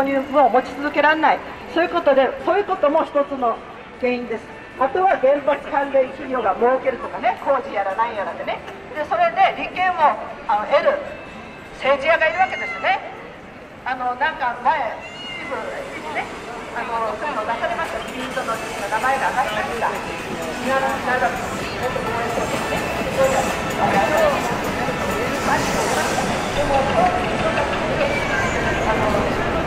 とプルトニウムを持ち続けられない。そういうことでそういうことも一つの原因です。あとは原発関連企業が儲けるとかね工事やら何やらでね。でそれで利権をあの得る政治家がいるわけですね。あのなんか前一部一部ねあのそういうの出されました。自民党の名前が上がりました。稲田長元防衛省ですねそれであのでもそういう人たちにあの電力の大学がなかったんです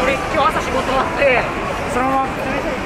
俺今日朝仕事終わってそのまま「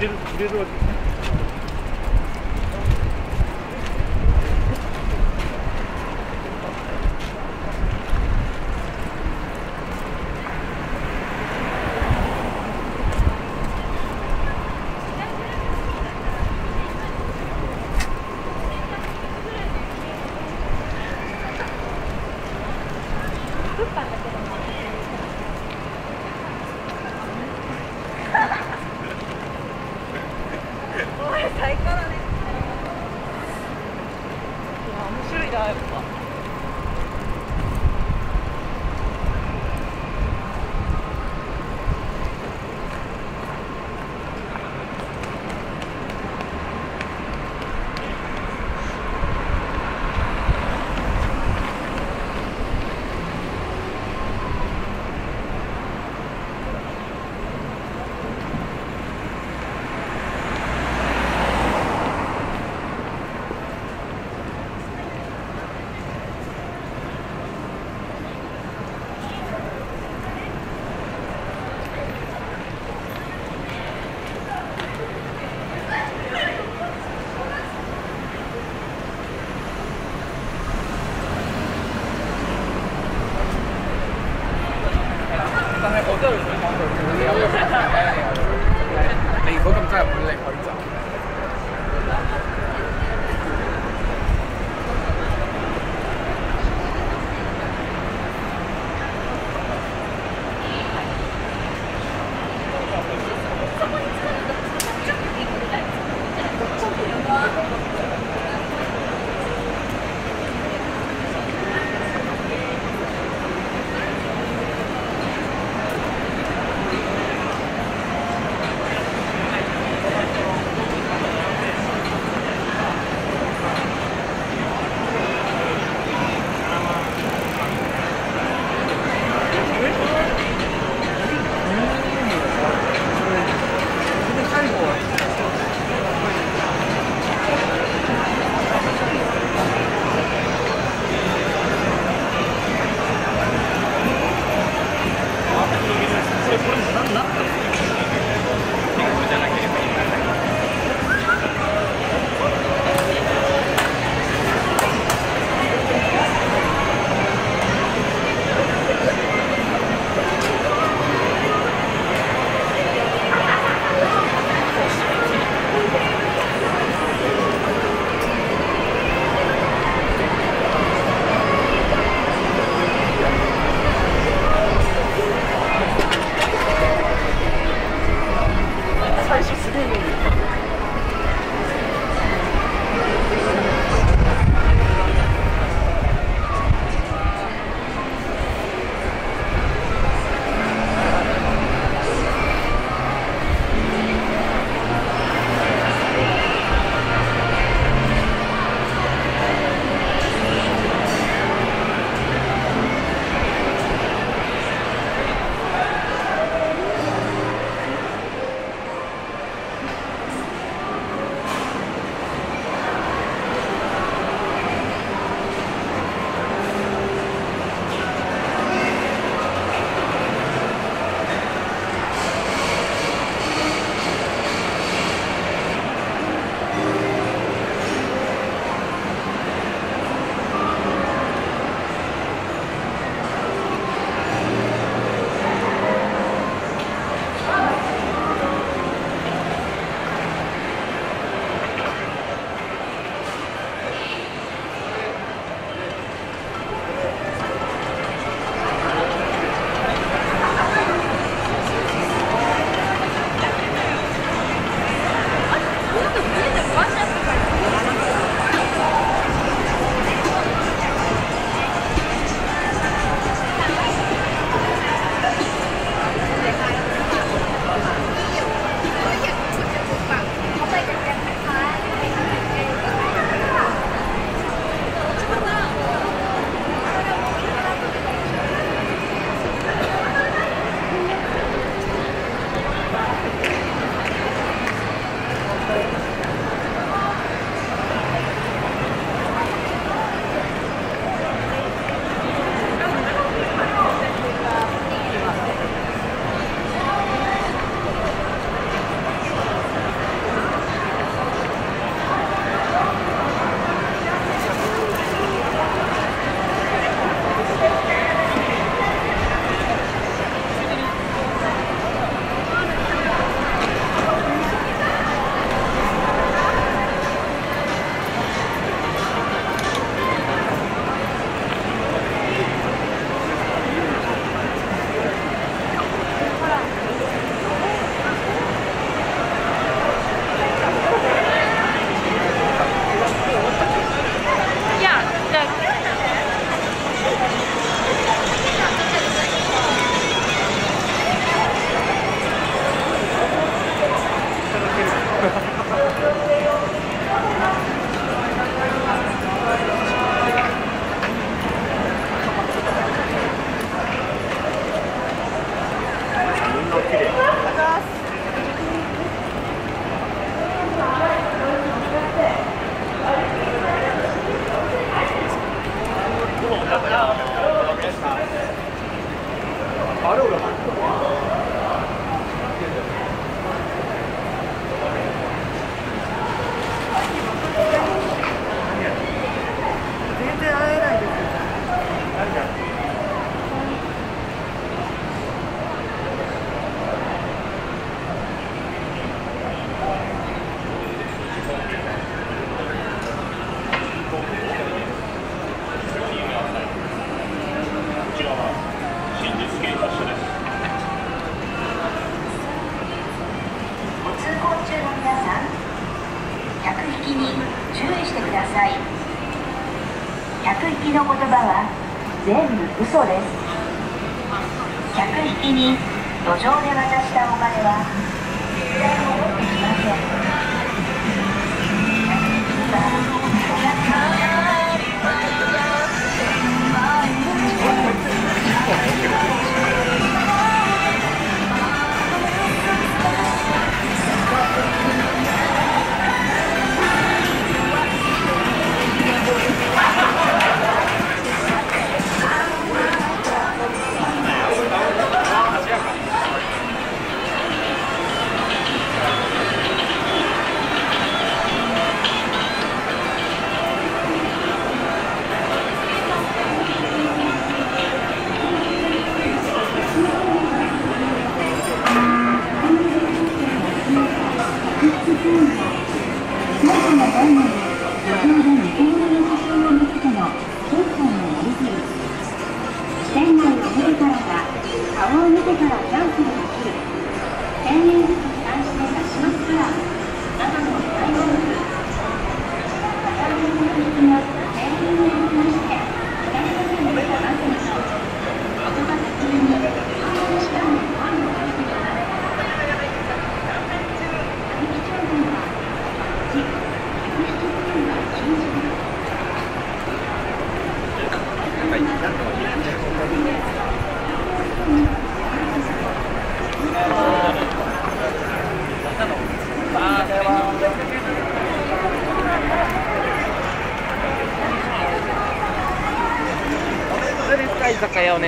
れる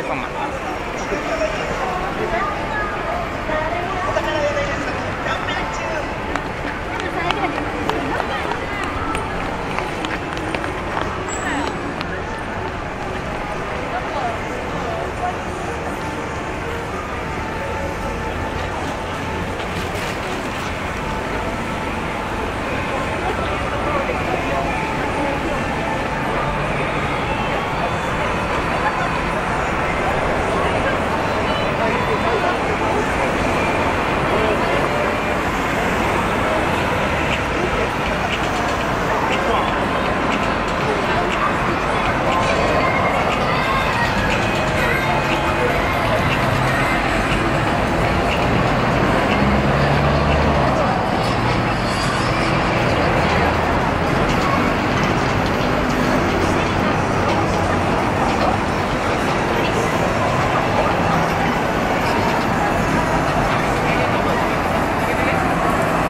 どう